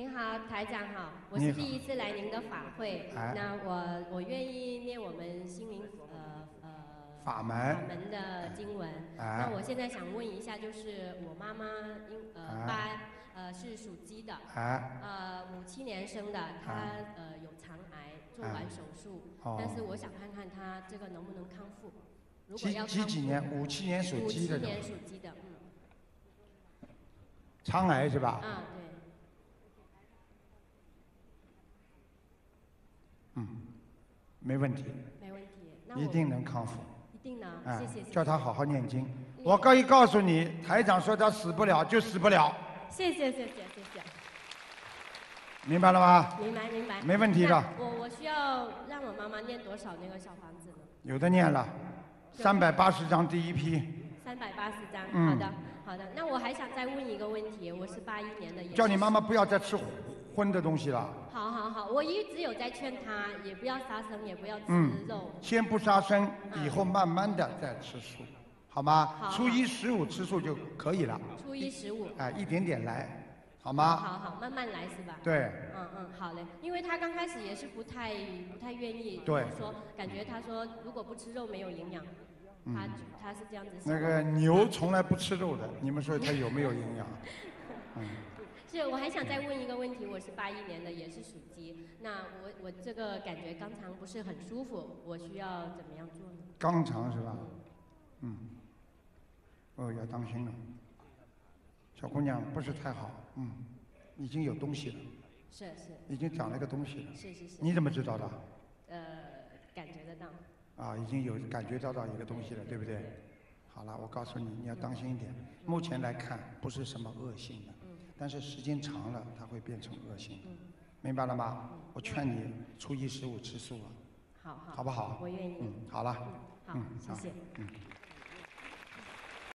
您好，台长好，我是第一次来您的法会，哎。那我我愿意念我们心灵呃呃法门。法门的经文。哎。那我现在想问一下，就是我妈妈因呃哎。八呃是属鸡的，哎。呃五七年生的，她哎呃有肠癌，做哎。完手术，哦。但是我想看看她这个能不能康复。如果几几几年？五七年属鸡的五七年属鸡的，嗯。肠癌是吧？啊没问题，没问题，一定能康复。一定能，哎谢谢。叫他好好念经。我可以告诉你，台长说他死不了就死不了，谢谢谢谢谢谢，明白了吗？明白明白。没问题的那我我需要让我妈妈念多少那个小房子呢？有的念了，三百八十张第一批，三百八十张。嗯好的好的，那我还想再问一个问题，我是八一年的，叫你妈妈不要再吃荤的东西了。好好好，我一直有在劝他，也不要杀生，也不要吃嗯肉。先不杀生，以后慢慢的再吃素，好吗？好初一十五吃素就可以了，初一十五。哎，一点点来，好好吗？好好，慢慢来是吧？对。嗯嗯，好嘞。因为他刚开始也是不太不太愿意，说感觉他说如果不吃肉没有营养，嗯她她是这样子想。那个牛从来不吃肉的，你们说它有没有营养？嗯，是，我还想再问一个问题，我是八一年的，也是属鸡。那我我这个感觉肛肠不是很舒服，我需要怎么样做呢？肛肠是吧？嗯。哦，要当心了。小姑娘不是太好，嗯，已经有东西了，是是已经长了一个东西了。是是是。你怎么知道的？呃，感觉得到。啊，已经有感觉到到一个东西了，对不对？好了，我告诉你，你要当心一点。目前来看，不是什么恶性的，但是时间长了，它会变成恶性的，明白了吗？我劝你初一十五吃素啊，好好。好不好？我愿意。嗯，好了。好嗯，谢谢。嗯。